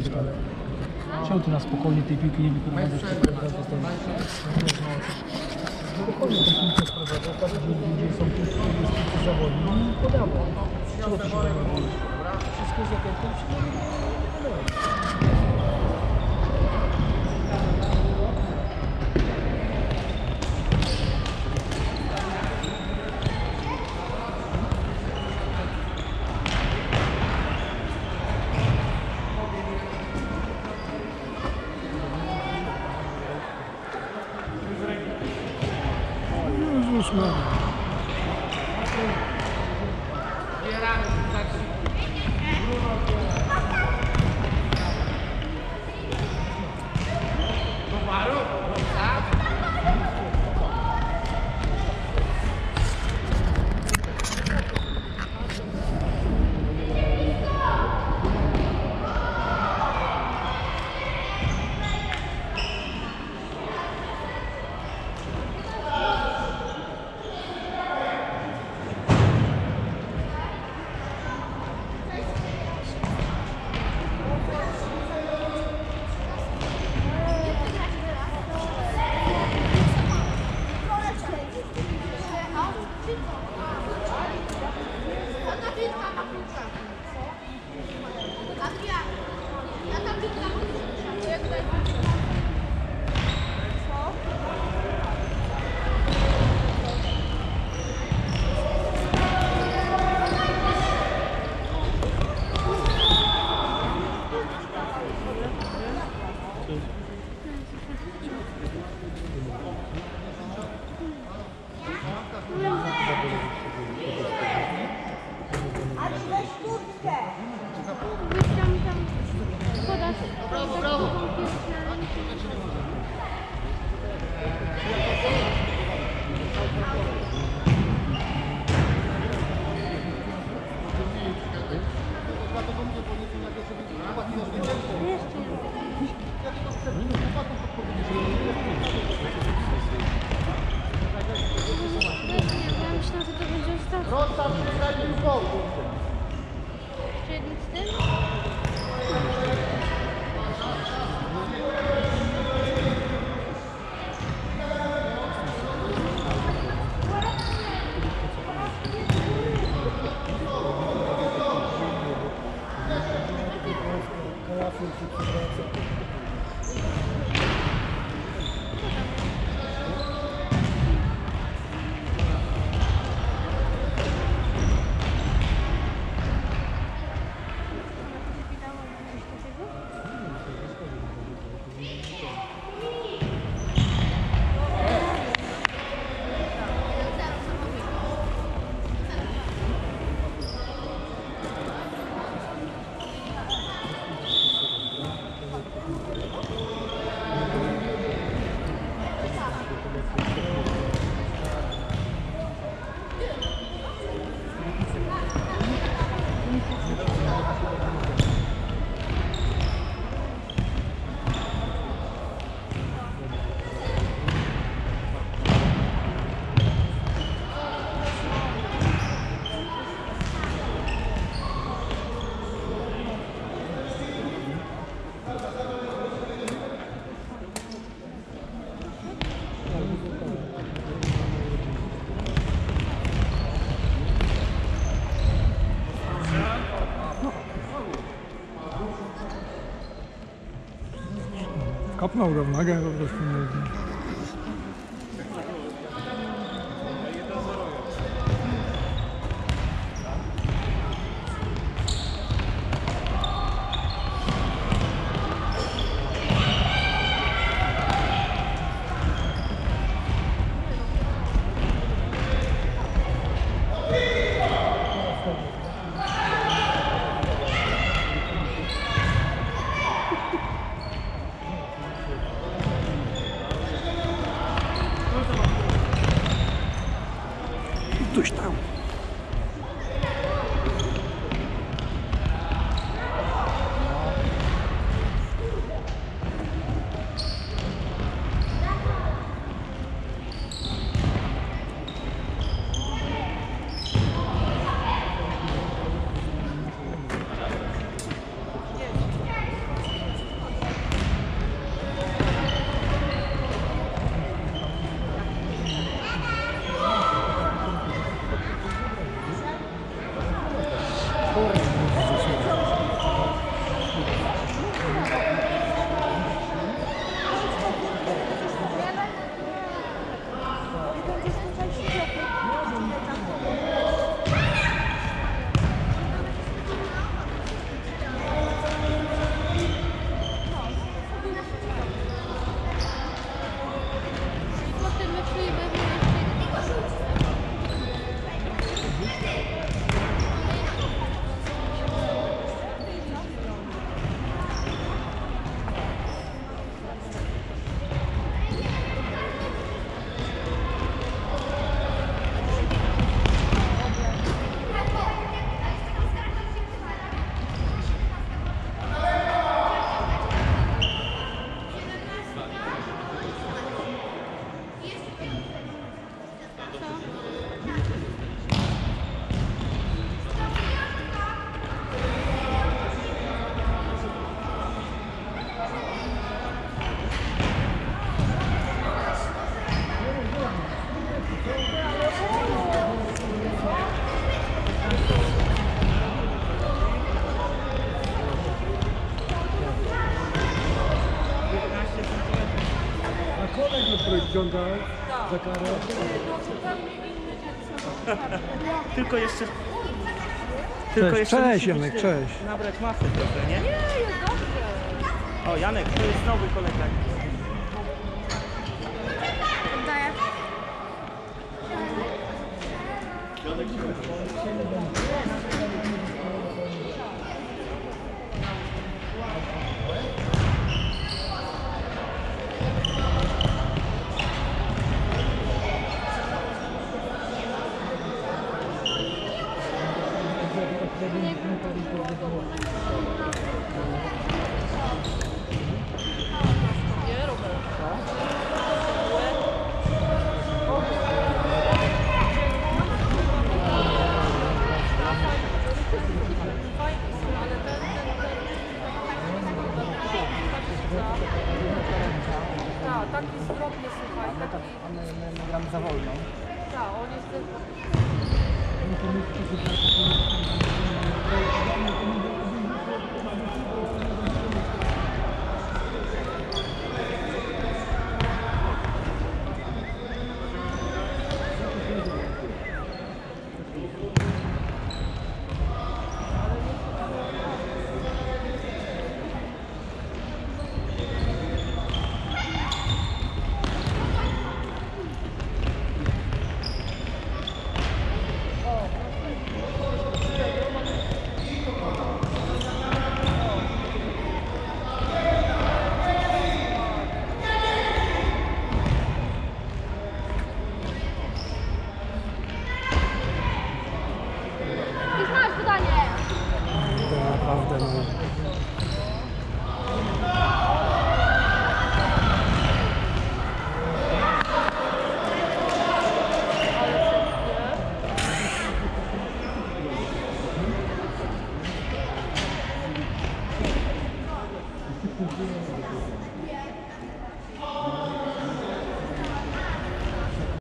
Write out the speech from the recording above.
tak? Czemu ty na spokojnie tej piłki nie wyprowadzasz? Spokojnie tą piłkę sprowadzasz, tak, gdzie, są piłki zawodni i się denerwujesz? Wszystko Fußmann. Bravo, bravo. yapma buram. Ne kadar olsun. Ściąga za karę. No Tylko jeszcze... Tylko Cześć, jeszcze cześć, Janek, cześć. Nabrać masy trochę, nie? Nie, jest dobrze. O, Janek, to jest nowy kolega. Za wolno. Tak, on jest... Thank you.